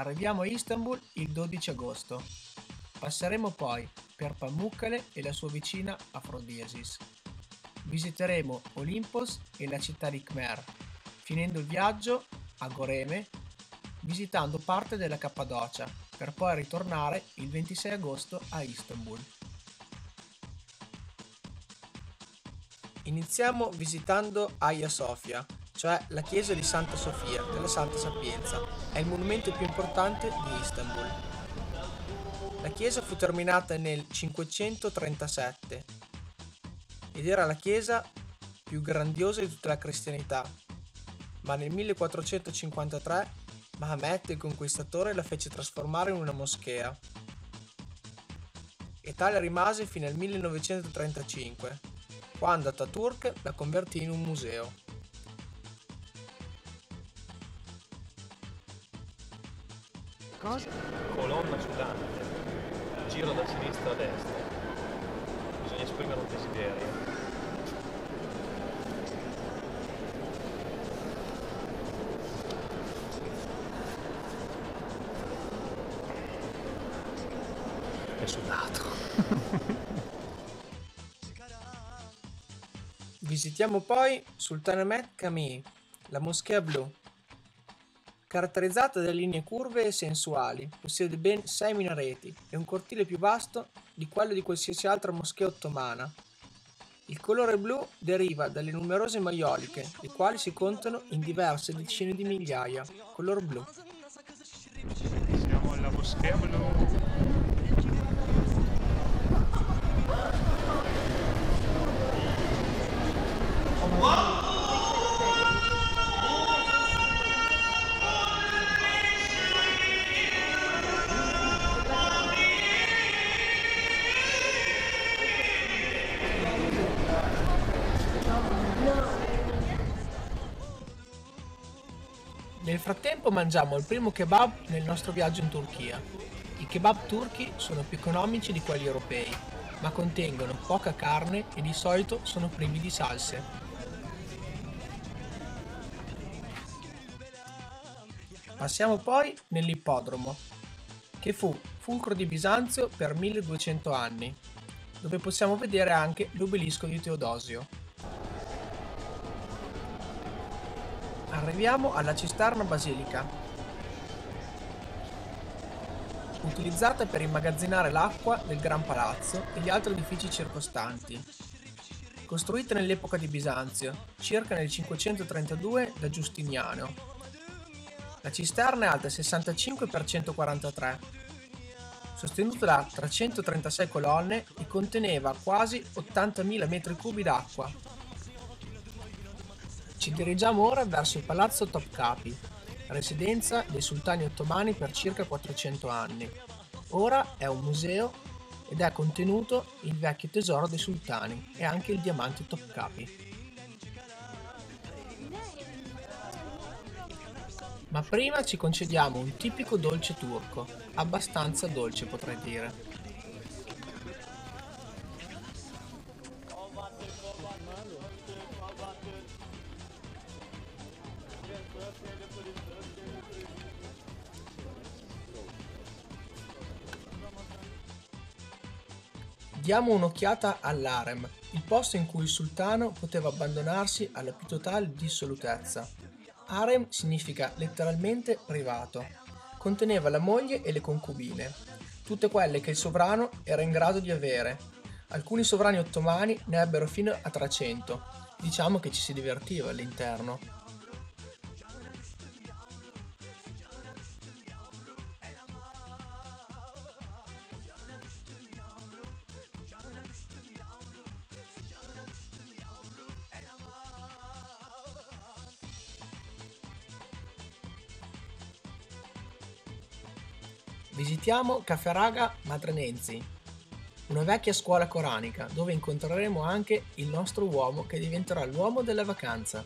Arriviamo a Istanbul il 12 agosto. Passeremo poi per Pamukkale e la sua vicina Afrodiesis. Visiteremo Olimpos e la città di Khmer, finendo il viaggio a Goreme, visitando parte della Cappadocia, per poi ritornare il 26 agosto a Istanbul. Iniziamo visitando Hagia Sophia, cioè la chiesa di Santa Sofia della Santa Sapienza. È il monumento più importante di Istanbul. La chiesa fu terminata nel 537 ed era la chiesa più grandiosa di tutta la cristianità, ma nel 1453 Mahomet il conquistatore la fece trasformare in una moschea e tale rimase fino al 1935, quando Ataturk la convertì in un museo. Cosa? Colonna su Dante. Giro da sinistra a destra. Bisogna esprimere un desiderio. È sudato. Visitiamo poi Sultanahmet Camii, la moschea blu. Caratterizzata da linee curve e sensuali, possiede ben sei minareti e un cortile più vasto di quello di qualsiasi altra moschea ottomana. Il colore blu deriva dalle numerose maioliche, le quali si contano in diverse decine di migliaia. Color blu. Siamo alla moschea blu. Nel frattempo mangiamo il primo kebab nel nostro viaggio in Turchia. I kebab turchi sono più economici di quelli europei, ma contengono poca carne e di solito sono privi di salse. Passiamo poi nell'ippodromo, che fu fulcro di Bisanzio per 1200 anni, dove possiamo vedere anche l'obelisco di Teodosio. Arriviamo alla cisterna basilica, utilizzata per immagazzinare l'acqua del Gran Palazzo e gli altri edifici circostanti. Costruita nell'epoca di Bisanzio, circa nel 532 da Giustiniano. La cisterna è alta 65 x 143, sostenuta da 336 colonne e conteneva quasi 80.000 metri cubi d'acqua, ci dirigiamo ora verso il palazzo Topkapi, residenza dei sultani ottomani per circa 400 anni. Ora è un museo ed è contenuto il vecchio tesoro dei sultani e anche il diamante Topkapi. Ma prima ci concediamo un tipico dolce turco, abbastanza dolce potrei dire. Diamo un'occhiata all'harem, il posto in cui il sultano poteva abbandonarsi alla più totale dissolutezza. Harem significa letteralmente privato. Conteneva la moglie e le concubine, tutte quelle che il sovrano era in grado di avere. Alcuni sovrani ottomani ne ebbero fino a 300. Diciamo che ci si divertiva all'interno. Visitiamo Caffè Raga Madrenenzi, una vecchia scuola coranica dove incontreremo anche il nostro uomo che diventerà l'uomo della vacanza.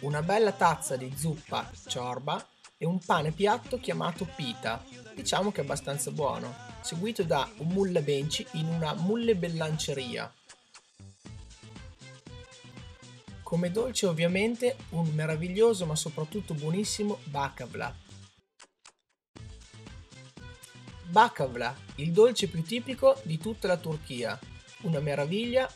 Una bella tazza di zuppa ciorba e un pane piatto chiamato pita, diciamo che è abbastanza buono, seguito da un mulle benci in una mulle bellanceria. Come dolce ovviamente un meraviglioso ma soprattutto buonissimo bakavla. Bakavla, il dolce più tipico di tutta la Turchia, una meraviglia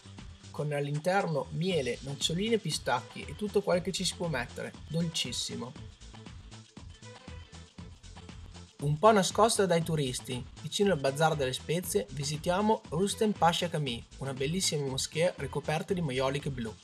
con all'interno miele, noccioline, pistacchi e tutto quel che ci si può mettere, dolcissimo. Un po' nascosta dai turisti, vicino al Bazar delle Spezie, visitiamo Rustem Pasha Kami, una bellissima moschea ricoperta di maioliche blu.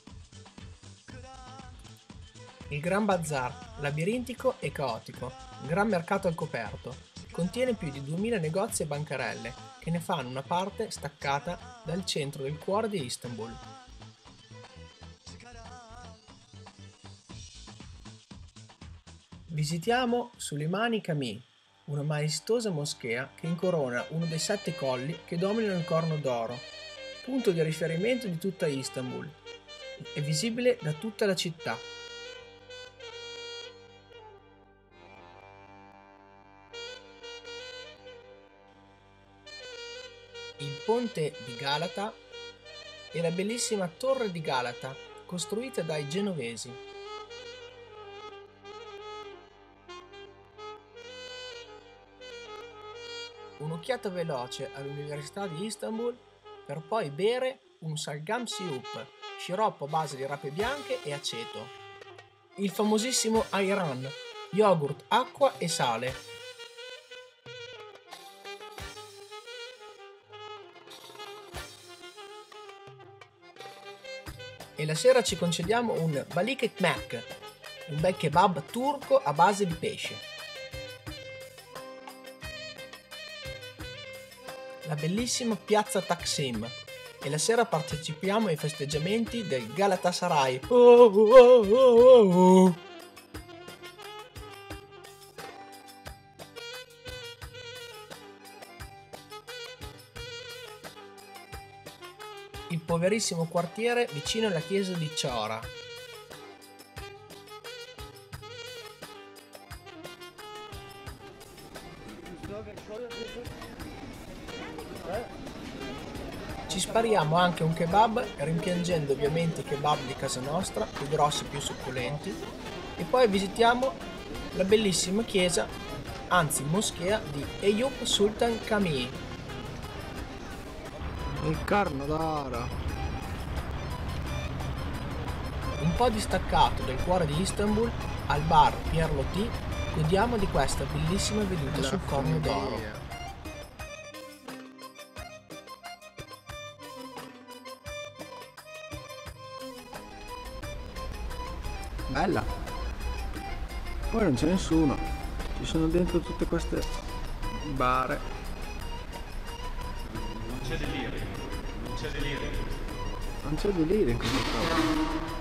Il Gran Bazar, labirintico e caotico, gran mercato al coperto, contiene più di 2000 negozi e bancarelle che ne fanno una parte staccata dal centro del cuore di Istanbul. Visitiamo Suleimani Kami, una maestosa moschea che incorona uno dei sette colli che dominano il Corno d'Oro, punto di riferimento di tutta Istanbul. È visibile da tutta la città. Ponte di Galata e la bellissima torre di Galata costruita dai genovesi. Un'occhiata veloce all'Università di Istanbul per poi bere un Salgam Siup, sciroppo a base di rape bianche e aceto. Il famosissimo Ayran, yogurt, acqua e sale, e la sera ci concediamo un Balik Ekmek, un bel kebab turco a base di pesce. La bellissima piazza Taksim e la sera partecipiamo ai festeggiamenti del Galatasaray. Oh, oh, oh, poverissimo quartiere vicino alla chiesa di Ciora. Ci spariamo anche un kebab, rimpiangendo ovviamente i kebab di casa nostra, più grossi e più succulenti, e poi visitiamo la bellissima chiesa, anzi moschea di Eyüp Sultan Camii, Il carno Un po' distaccato dal cuore di Istanbul, al bar Pierlo T, godiamo di questa bellissima veduta La sul Corno d'Oro. Bella. Poi non c'è nessuno. Ci sono dentro tutte queste bare. Non c'è delirio, non c'è delirio. Non c'è delirio in questo caso.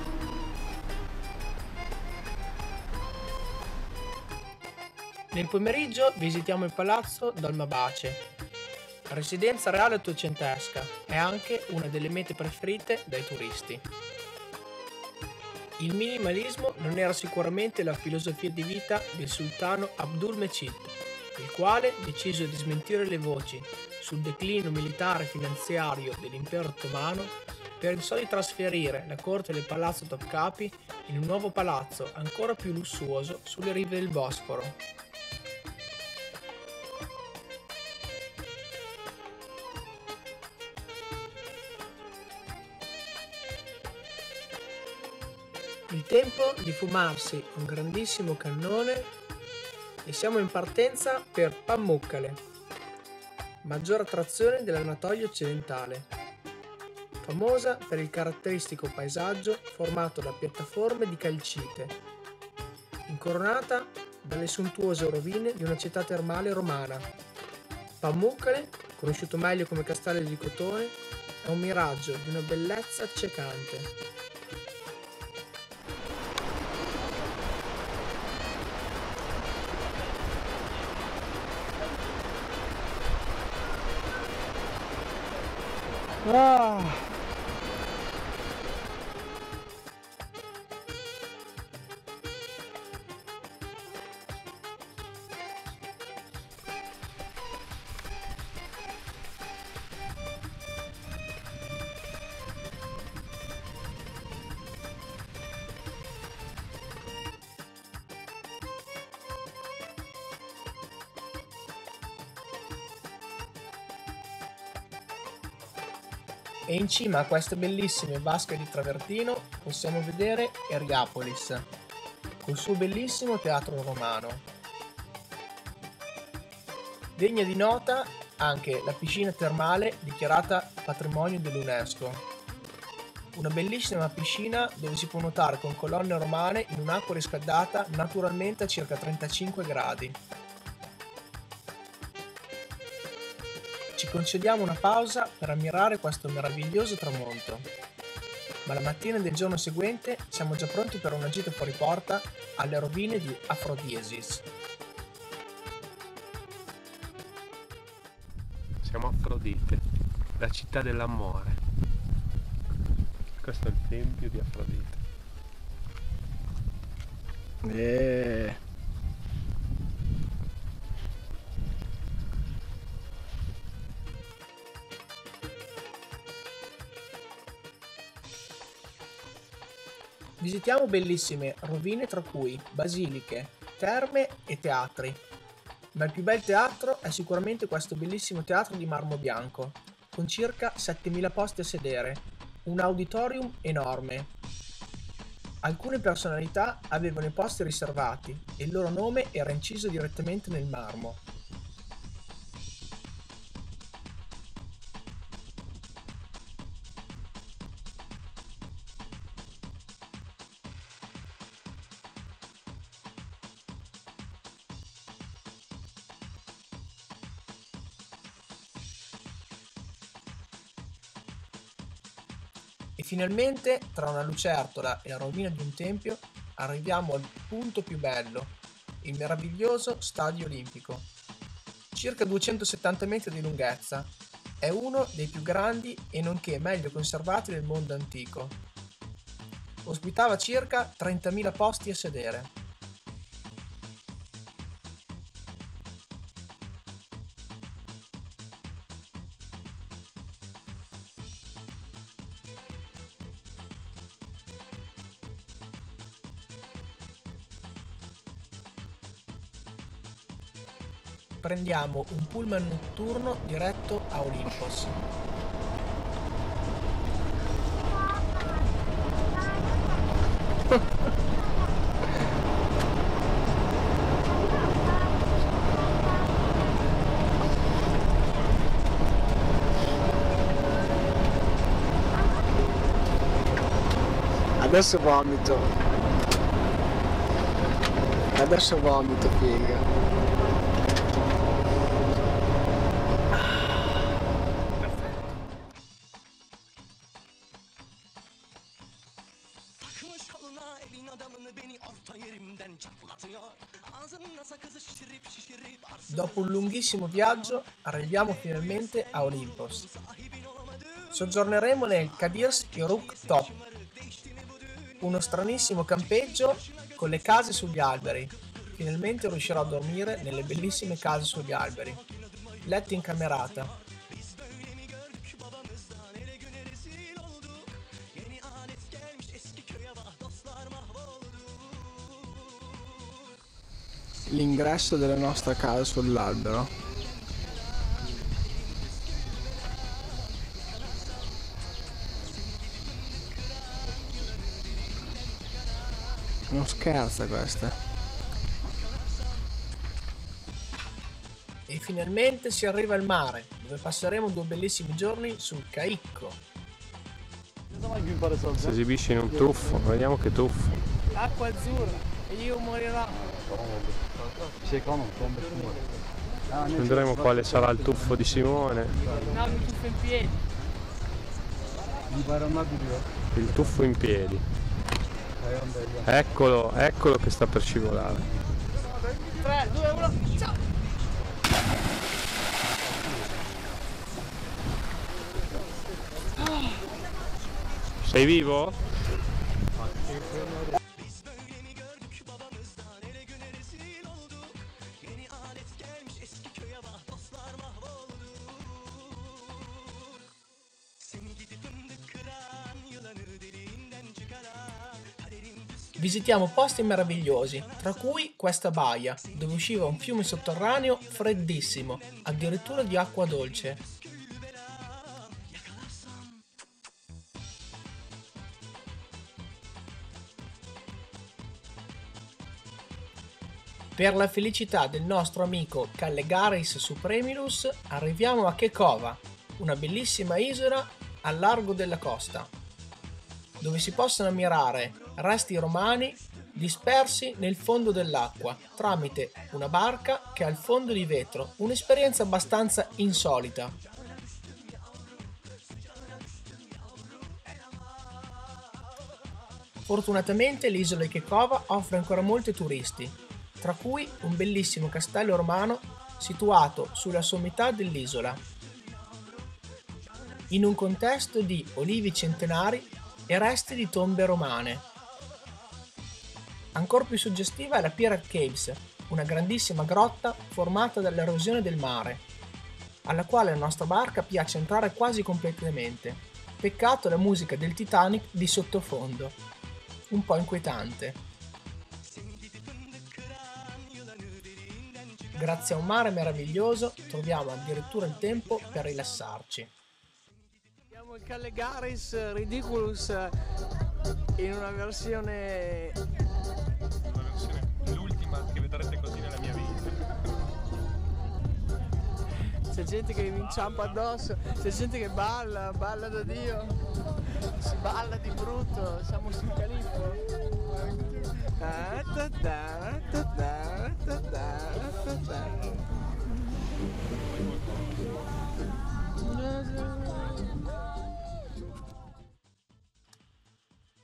Nel pomeriggio visitiamo il palazzo Dolmabace, residenza reale ottocentesca e anche una delle mete preferite dai turisti. Il minimalismo non era sicuramente la filosofia di vita del sultano Abdulmecid, il quale, deciso di smentire le voci sul declino militare e finanziario dell'impero ottomano, pensò di trasferire la corte del palazzo Topkapi in un nuovo palazzo ancora più lussuoso sulle rive del Bosforo. Il tempo di fumarsi un grandissimo cannone e siamo in partenza per Pamukkale, maggiore attrazione dell'Anatolia occidentale, famosa per il caratteristico paesaggio formato da piattaforme di calcite, incoronata dalle sontuose rovine di una città termale romana. Pamukkale, conosciuto meglio come Castello di Cotone, è un miraggio di una bellezza accecante. 아. E in cima a queste bellissime vasche di travertino possiamo vedere Eriapolis, col suo bellissimo teatro romano. Degna di nota anche la piscina termale dichiarata patrimonio dell'UNESCO. Una bellissima piscina dove si può nuotare con colonne romane in un'acqua riscaldata naturalmente a circa 35 gradi. Concediamo una pausa per ammirare questo meraviglioso tramonto. Ma la mattina del giorno seguente siamo già pronti per una gita fuori porta alle rovine di Afrodiesis. Siamo Afrodite, la città dell'amore. Questo è il tempio di Afrodite. Eh. Visitiamo bellissime rovine tra cui basiliche, terme e teatri. Ma il più bel teatro è sicuramente questo bellissimo teatro di marmo bianco, con circa 7000 posti a sedere, un auditorium enorme. Alcune personalità avevano i posti riservati e il loro nome era inciso direttamente nel marmo. Finalmente, tra una lucertola e la rovina di un tempio, arriviamo al punto più bello, il meraviglioso Stadio Olimpico. Circa 270 metri di lunghezza, è uno dei più grandi e nonché meglio conservati del mondo antico. Ospitava circa 30.000 posti a sedere. Prendiamo un pullman notturno diretto a Olympos. Adesso vomito. Adesso vomito, figa. Koluna elin adamını beni orta yerimden çatlatıyor. Ağzına sakızı şişirip şişirip Dopo un lunghissimo viaggio arriviamo finalmente a Olympos. Soggiorneremo nel Kadirs Yoruk Top, uno stranissimo campeggio con le case sugli alberi. Finalmente riuscirò a dormire nelle bellissime case sugli alberi. Letto in camerata. L'ingresso della nostra casa sull'albero. Non scherza questa. E finalmente si arriva al mare, dove passeremo due bellissimi giorni sul Caicco. Si esibisce in un tuffo, vediamo che tuffo. Acqua azzurra, e io morirò. Vedremo quale sarà il tuffo di Simone. No, mi tuffo in piedi. Il tuffo in piedi. Eccolo, eccolo che sta per scivolare. 3, 2, 1, ciao! Sei vivo? visitiamo posti meravigliosi, tra cui questa baia, dove usciva un fiume sotterraneo freddissimo, addirittura di acqua dolce. Per la felicità del nostro amico Callegaris Supremilus arriviamo a Checova, una bellissima isola al largo della costa, dove si possono ammirare resti romani dispersi nel fondo dell'acqua tramite una barca che ha il fondo di vetro, un'esperienza abbastanza insolita. Fortunatamente l'isola di Kekova offre ancora molti turisti, tra cui un bellissimo castello romano situato sulla sommità dell'isola. In un contesto di olivi centenari e resti di tombe romane. Ancora più suggestiva è la Pirate Caves, una grandissima grotta formata dall'erosione del mare, alla quale la nostra barca piace entrare quasi completamente. Peccato la musica del Titanic di sottofondo, un po' inquietante. Grazie a un mare meraviglioso troviamo addirittura il tempo per rilassarci. Abbiamo il Callegaris Ridiculous in una versione C'è gente che mi inciampa addosso, c'è gente che balla, balla da Dio. Si balla di brutto, siamo sul ta.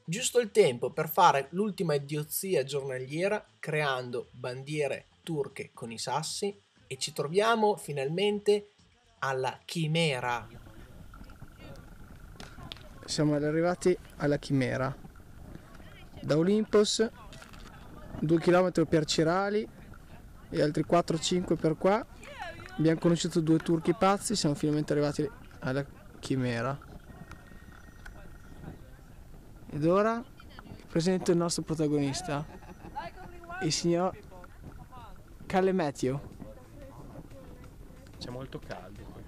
Giusto il tempo per fare l'ultima idiozia giornaliera creando bandiere turche con i sassi e ci troviamo finalmente alla chimera. Siamo arrivati alla Chimera. Da Olympos, 2 km per Cirali e altri 4-5 per qua. Abbiamo conosciuto due turchi pazzi, siamo finalmente arrivati alla Chimera. Ed ora presento il nostro protagonista, il signor Calle Matthew. C'è molto caldo qui.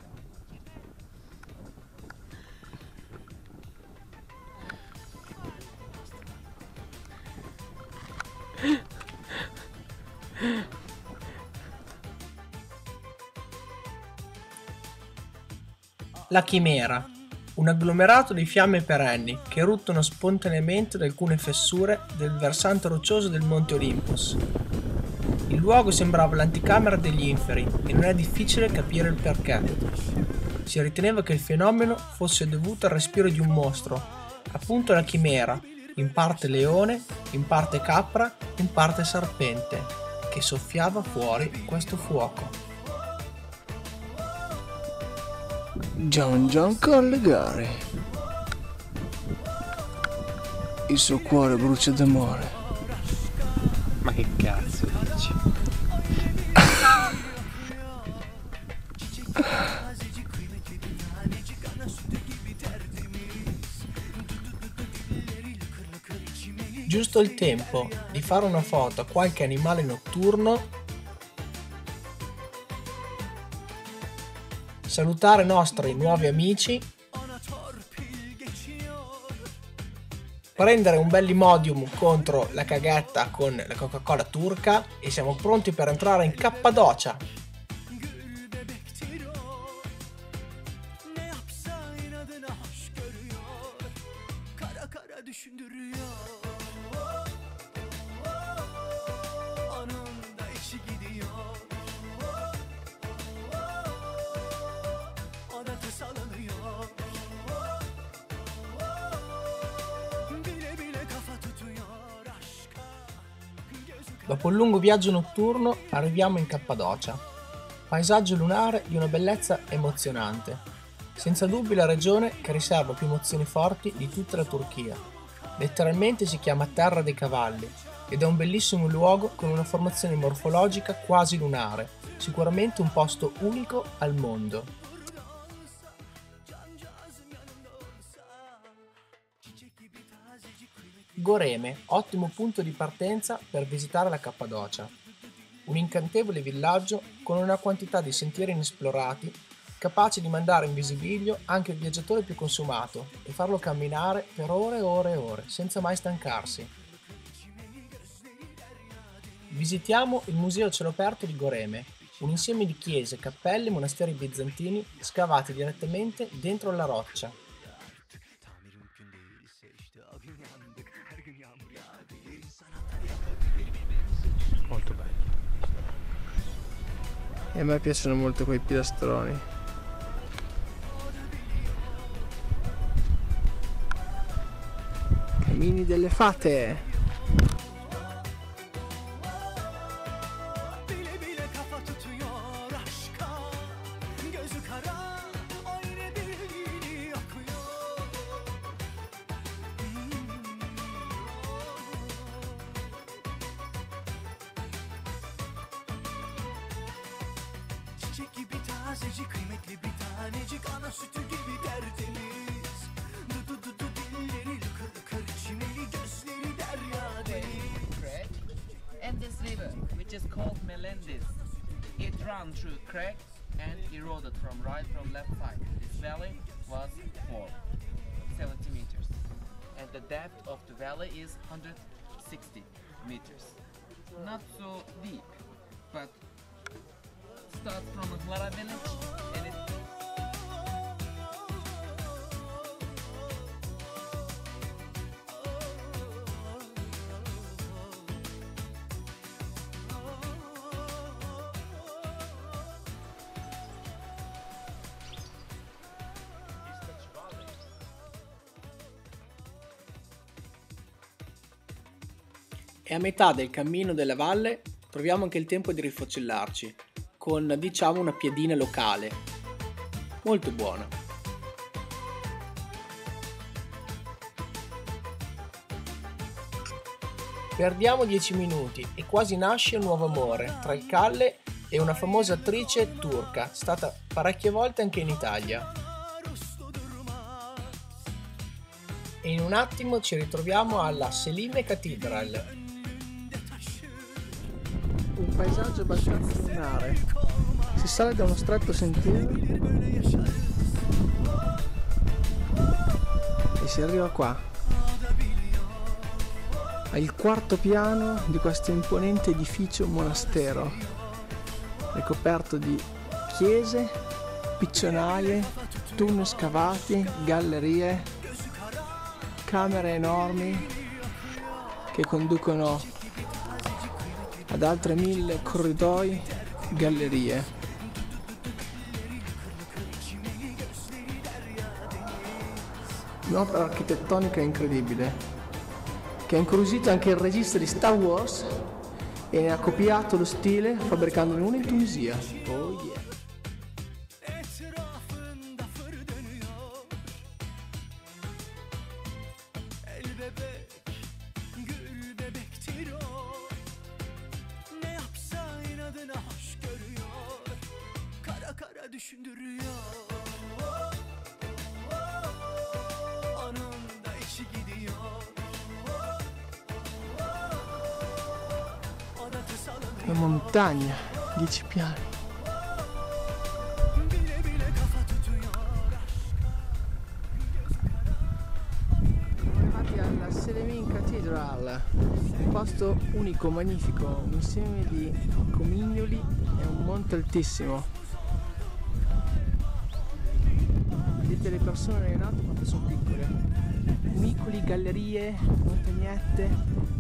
La chimera, un agglomerato di fiamme perenni che eruttano spontaneamente da alcune fessure del versante roccioso del monte Olympus. Il luogo sembrava l'anticamera degli inferi e non è difficile capire il perché. Si riteneva che il fenomeno fosse dovuto al respiro di un mostro, appunto la chimera, in parte leone, in parte capra, in parte serpente, che soffiava fuori questo fuoco. John John Collegare. Il suo cuore brucia d'amore. Ma che cazzo dici? Giusto il tempo di fare una foto a qualche animale notturno salutare i nostri nuovi amici, prendere un bel Imodium contro la caghetta con la Coca-Cola turca e siamo pronti per entrare in Cappadocia. Dopo un lungo viaggio notturno arriviamo in Cappadocia. Paesaggio lunare di una bellezza emozionante. Senza dubbio la regione che riserva più emozioni forti di tutta la Turchia. Letteralmente si chiama Terra dei Cavalli ed è un bellissimo luogo con una formazione morfologica quasi lunare, sicuramente un posto unico al mondo. Goreme, ottimo punto di partenza per visitare la Cappadocia. Un incantevole villaggio con una quantità di sentieri inesplorati, capace di mandare in visibilio anche il viaggiatore più consumato e farlo camminare per ore e ore e ore, senza mai stancarsi. visitiamo il Museo a cielo aperto di Goreme, un insieme di chiese, cappelle e monasteri bizantini scavati direttamente dentro la roccia. E a me piacciono molto quei pilastroni. Cammini delle fate. Deep, but starts from Hlara village and E a metà del cammino della valle troviamo anche il tempo di rifocillarci, con diciamo una piadina locale. Molto buona. Perdiamo 10 minuti e quasi nasce un nuovo amore tra il Calle e una famosa attrice turca, stata parecchie volte anche in Italia. E in un attimo ci ritroviamo alla Selime Cathedral, paesaggio abbastanza lunare. Si sale da uno stretto sentiero e si arriva qua. Al quarto piano di questo imponente edificio monastero, ricoperto di chiese, piccionaie, tunnel scavati, gallerie, camere enormi che conducono ad altre mille corridoi, gallerie. Un'opera architettonica incredibile, che ha incuriosito anche il regista di Star Wars e ne ha copiato lo stile fabbricandone uno in Tunisia. Una montagna, 10 piani. Alla Selemin Cathedral, un posto unico, magnifico, un insieme di comignoli e un monte altissimo. Vedete le persone allenate quanto sono piccole. Cunicoli, gallerie, montagnette,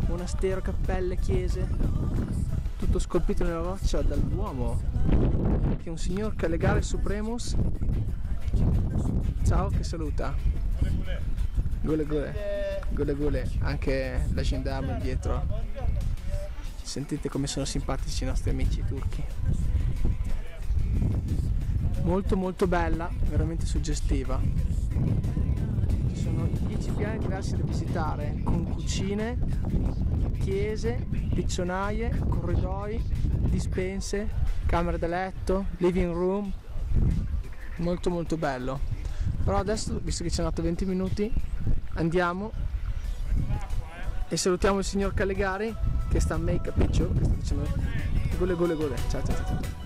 monastero, cappelle, chiese, tutto scolpito nella roccia dall'uomo, che è un signor Calegare Supremus. Ciao, che saluta. Gole gole, gole gole, anche la gendarme dietro. Sentite come sono simpatici i nostri amici turchi. Molto molto bella, veramente suggestiva. 10 piani diversi da visitare, con cucine, chiese, piccionaie, corridoi, dispense, camere da letto, living room. Molto molto bello. Però adesso, visto che ci hanno dato 20 minuti, andiamo e salutiamo il signor Calegari che sta a make a picture, che sta facendo gole gole gole. Ciao ciao ciao.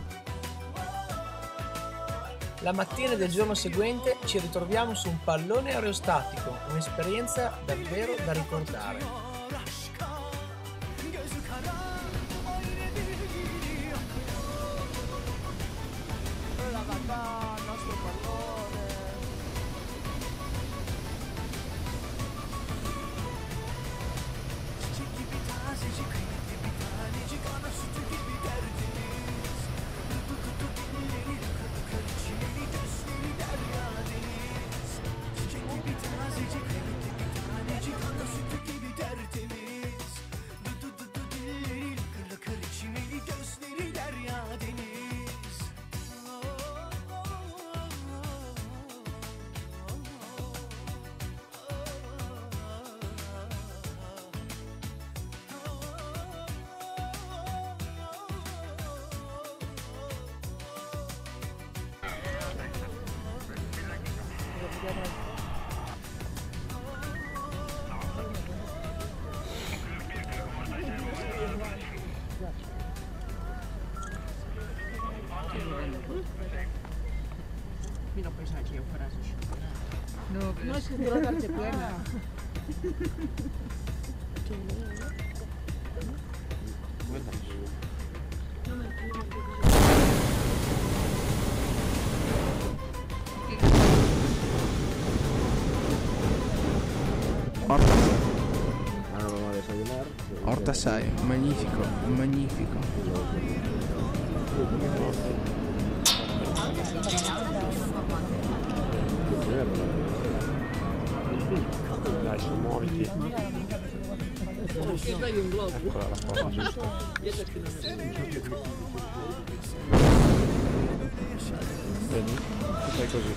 La mattina del giorno seguente ci ritroviamo su un pallone aerostatico, un'esperienza davvero da ricordare. Mira, pues No, es que. 6, magnifico, magnifico. Dai, su, muoviti. Eccola la cosa giusta. Vedi? Fai così.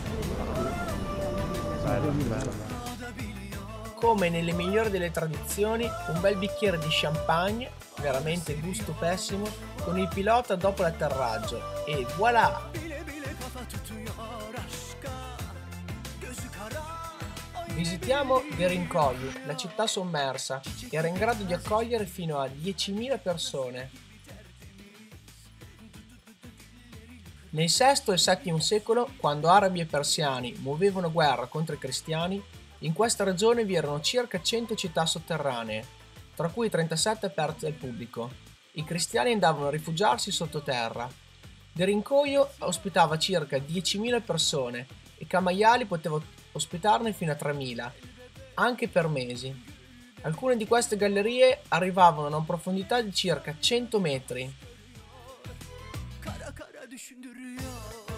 Bello, bello. Come nelle migliori delle tradizioni, un bel bicchiere di champagne, veramente gusto pessimo, con il pilota dopo l'atterraggio e voilà! Visitiamo Derinkoyu, la città sommersa, che era in grado di accogliere fino a 10.000 persone. Nel VI e VII secolo, quando arabi e persiani muovevano guerra contro i cristiani, in questa regione vi erano circa 100 città sotterranee, tra cui 37 aperte al pubblico. I cristiani andavano a rifugiarsi sottoterra. Derinkoyo ospitava circa 10.000 persone e Camaiali poteva ospitarne fino a 3.000, anche per mesi. Alcune di queste gallerie arrivavano a una profondità di circa 100 metri. Kara kara düşündürüyor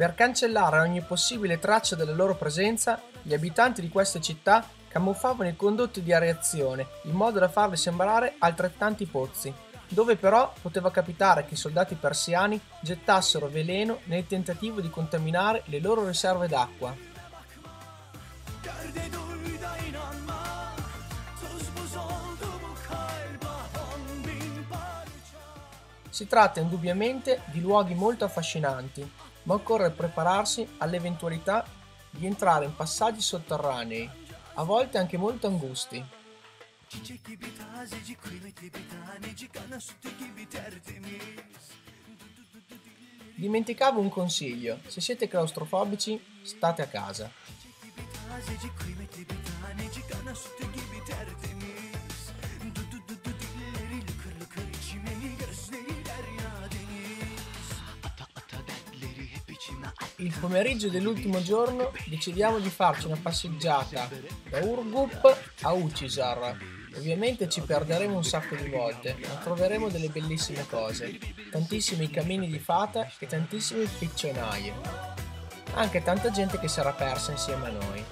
Per cancellare ogni possibile traccia della loro presenza, gli abitanti di queste città camuffavano i condotti di areazione in modo da farli sembrare altrettanti pozzi, dove però poteva capitare che i soldati persiani gettassero veleno nel tentativo di contaminare le loro riserve d'acqua. Si tratta indubbiamente di luoghi molto affascinanti, ma occorre prepararsi all'eventualità di entrare in passaggi sotterranei, a volte anche molto angusti. Dimenticavo un consiglio, se siete claustrofobici state a casa. Pomeriggio dell'ultimo giorno decidiamo di farci una passeggiata da Urgup a Ucisar. Ovviamente ci perderemo un sacco di volte, ma troveremo delle bellissime cose, tantissimi camini di fata e tantissime piccionaie. Anche tanta gente che sarà persa insieme a noi.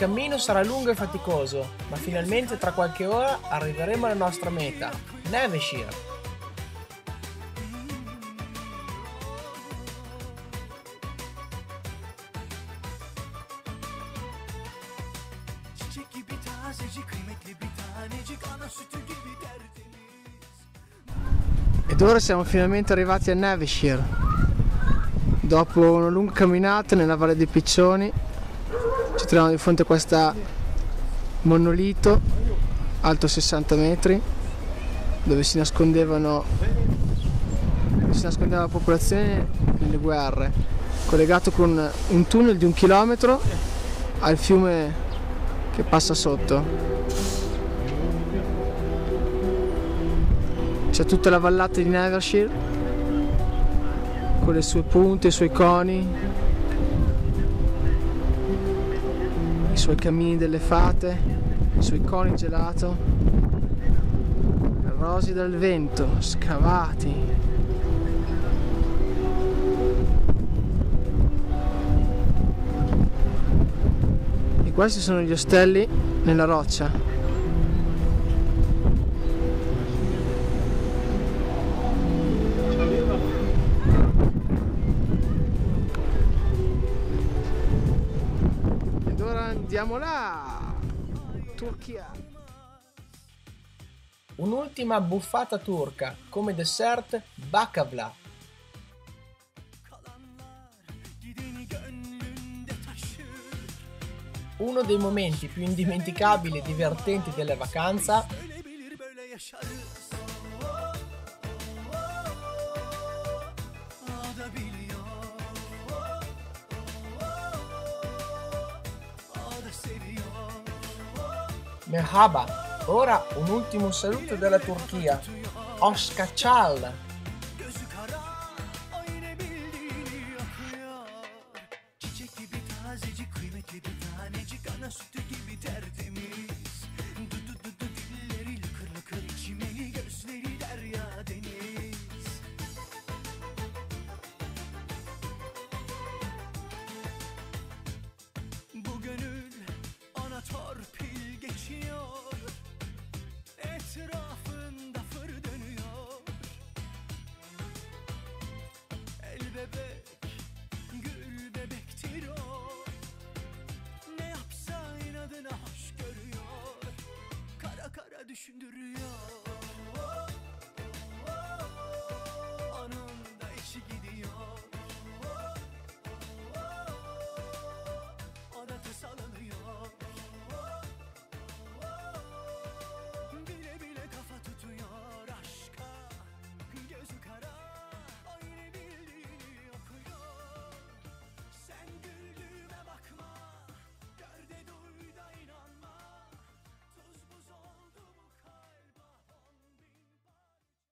Cammino sarà lungo e faticoso, ma finalmente tra qualche ora arriveremo alla nostra meta, Neveshire. Ed ora siamo finalmente arrivati a Neveshire. Dopo una lunga camminata nella Valle dei Piccioni, ci troviamo di fronte a questo monolito alto 60 metri, dove si nascondevano si nascondeva la popolazione nelle guerre, collegato con un tunnel di un chilometro al fiume che passa sotto. C'è tutta la vallata di Nevershire con le sue punte, i suoi coni, i suoi cammini delle fate, i suoi coni gelato, rosi dal vento, scavati. E questi sono gli ostelli nella roccia. Andiamo là! Turchia! Un'ultima buffata turca, come dessert bakavla. Uno dei momenti più indimenticabili e divertenti della vacanza Merhaba. Ora un ultimo saluto dalla Turchia. Oscar Cial.